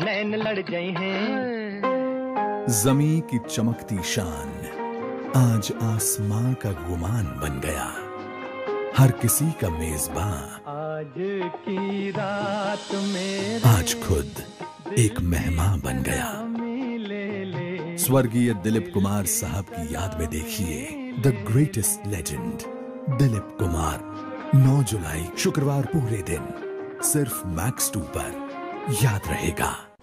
नैन लड़ गए हैं। जमी की चमकती शान आज आसमां का गुमान बन गया। हर किसी का मेजबान। आज की रात में आज खुद एक मेहमान बन गया। स्वर्गीय दिलीप कुमार साहब की याद में देखिए the greatest legend Dilip Kumar. 9 जुलाई शुक्रवार पूरे दिन सिर्फ़ मैक्स टू पर याद रहेगा।